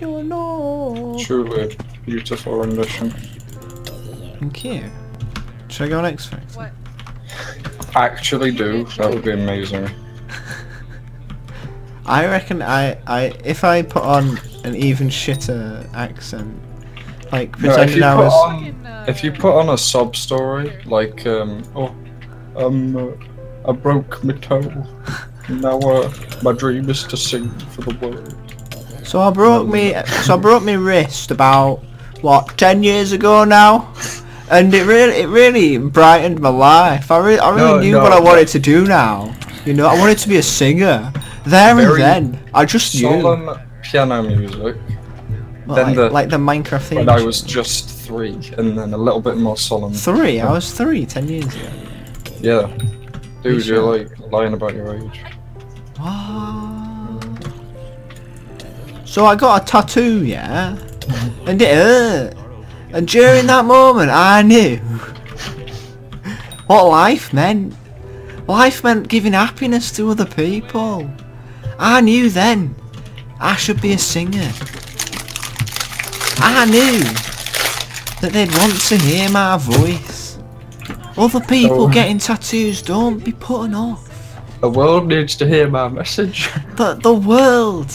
You know. Truly beautiful rendition. Thank you. Should I go on X Factor? What? Actually do, that would be amazing. I reckon I, I if I put on an even shitter accent, like No, if pretending you I put was. on if you put on a sob story like um oh um uh, I broke my toe now uh, my dream is to sing for the world. So I broke me, so I broke my wrist about what ten years ago now, and it really, it really brightened my life. I really, I really No, knew no, what I wanted to do now. You know, I wanted to be a singer. There Very and then, I just knew. Solemn piano music Well, then like, the- like the Minecraft theme. when I was just three and then a little bit more solemn. three. I was three ten years ago. Yeah. Dude, sure? you're like lying about your age. What? So I got a tattoo, yeah, and it hurt. And during that moment, I knew what life meant. Life meant giving happiness to other people. I knew then I should be a singer. I knew that they'd want to hear my voice. Other people Oh. getting tattoos don't be putting off. The world needs to hear my message. The, the world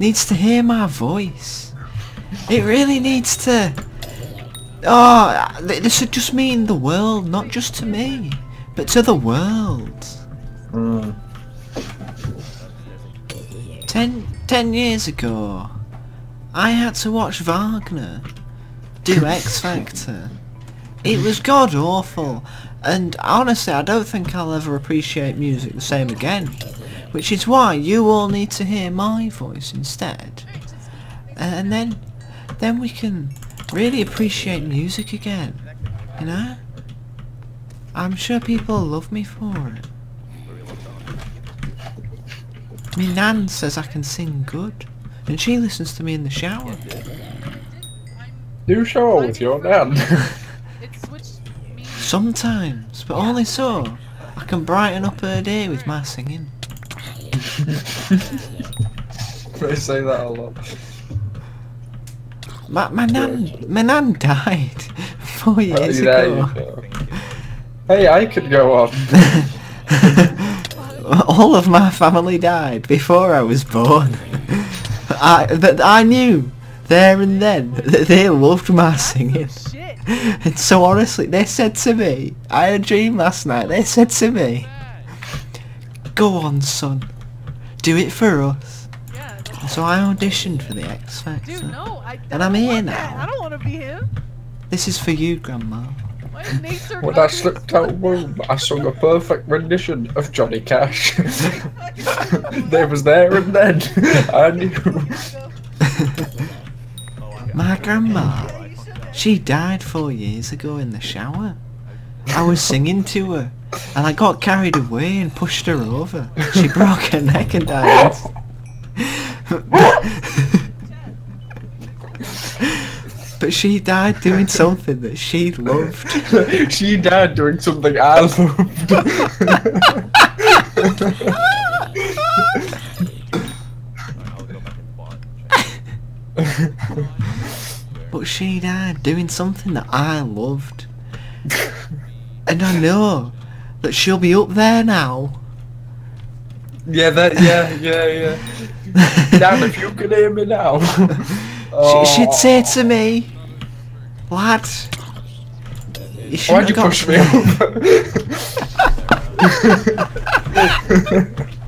needs to hear my voice. It really needs to... Oh, this would just mean the world, not just to me, but to the world. Mm. Ten, ten years ago, I had to watch Wagner do X Factor. It was god awful, and honestly, I don't think I'll ever appreciate music the same again. Which is why you all need to hear my voice instead, and then, then we can really appreciate music again. You know? I'm sure people love me for it. My nan says I can sing good, and she listens to me in the shower. Do show with your dad. It switched me. Sometimes, but only so. I can brighten up her day with my singing. they say that a lot. My, my nan, my nan died four oh, years There ago. Hey, I could go on. All of my family died before I was born. I, but I knew there and then that they loved my singing. Oh, and so honestly, they said to me, I had a dream last night, they said to me, Go on son, do it for us. Yeah. So I auditioned for the X Factor. Dude, no. I, I And I'm here want that. now. I don't want to be him. This is for you, Grandma. Why When I slipped out womb, I sung a perfect rendition of Johnny Cash. they was there and then. I knew. My grandma, she died four years ago in the shower. I was singing to her, and I got carried away and pushed her over. She broke her neck and died. but she died doing something that she loved. she died doing something I loved. But she died doing something that I loved. And I know that she'll be up there now. yeah, that. Yeah, yeah, yeah. Damn, if you can hear me now. She, she'd say oh. to me, lad, you Why'd you push me over?